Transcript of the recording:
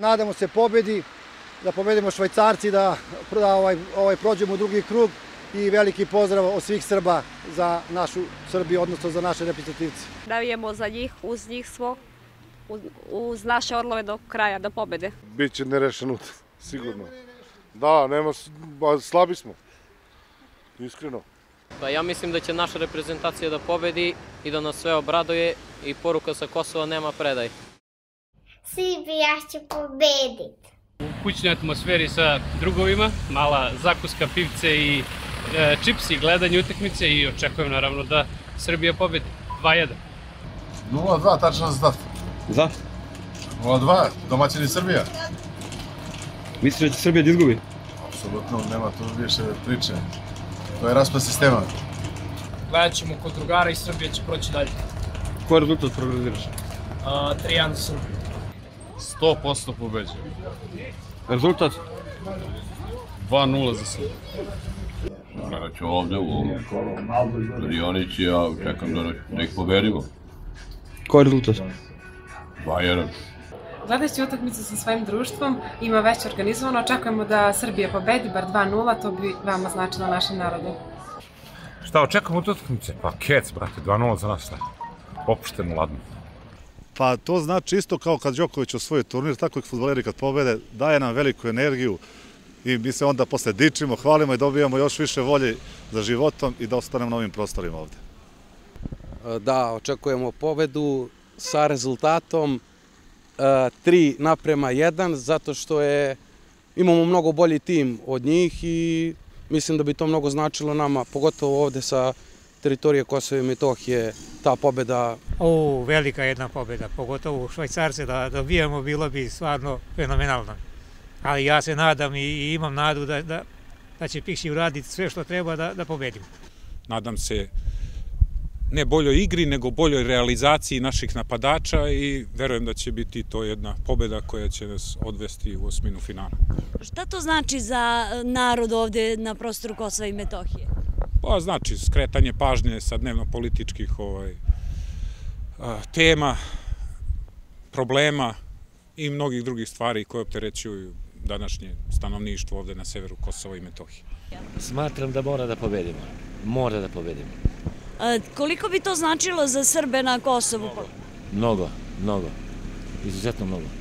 Nadamo se pobedi, da pobedimo Švajcarci, da, da ovaj, ovaj prođemo u drugi krug i veliki pozdrav od svih Srba za našu Srbiju, odnosno za naše reprezentativce. Navijemo za njih, uz njih smo, uz, uz naše orlove do kraja, do pobede. Biće nerešen ut, sigurno. Da, nema, slabi smo. Iskreno. Pa ja mislim da će naša reprezentacija da pobedi i da nas sve obraduje i poruka sa Kosova nema predaj. Srbija će pobediti. U kućnoj atmosferi sa drugovima, mala zakuska pivce i e, čipsi, gledanje utakmice i očekujem naravno da Srbija pobedi 2-1. 0-2, tačan rezultat. Zašto? 0-2, domaćini Srbija. Misliš da će Srbija da izgubi? Apsolutno, nema tu više priče. To je raspad sistema. Gledat ćemo kod drugara i Srbija će proći dalje. Koji rezultat prognoziraš? Uh, 3-1 za Srbiju. 100% pobeđuje. Rezultat? 2-0 za Srbiju. Gledat ću ovde u radionici, ja čekam da, da ih pobedimo. Koji rezultat? 2-1. Gledajući utakmicu sa svojim društvom, ima već organizovano, očekujemo da Srbija pobedi, bar 2-0, to bi vama značilo našem narodu. Šta, očekujemo od utakmice? Pa kec, brate, 2-0 za nas, šta? Opušteno, ladno. Pa to znači isto kao kad Đoković osvoji turnir, tako i futboleri kad pobede, daje nam veliku energiju i mi se onda posle dičimo, hvalimo i dobijamo još više volje za životom i da ostanemo na ovim prostorima ovde. Da, očekujemo pobedu sa rezultatom 3 naprema 1, zato što je, imamo mnogo bolji tim od njih i mislim da bi to mnogo značilo nama, pogotovo ovde sa teritorije Kosova i Metohije, ta pobeda. O, velika jedna pobeda, pogotovo u Švajcarce da dobijamo, bilo bi stvarno fenomenalno. Ali ja se nadam i, i imam nadu da, da, da će Pikši uraditi sve što treba da, da pobedimo. Nadam se ne boljoj igri, nego boljoj realizaciji naših napadača i verujem da će biti to jedna pobeda koja će nas odvesti u osminu finala. Šta to znači za narod ovde na prostoru Kosova i Metohije? Pa znači skretanje pažnje sa dnevno političkih ovaj, tema, problema i mnogih drugih stvari koje opterećuju današnje stanovništvo ovde na severu Kosova i Metohije. Smatram da mora da pobedimo. Mora da pobedimo. A, koliko bi to značilo za Srbe na Kosovu? Mnogo, mnogo. Izuzetno mnogo.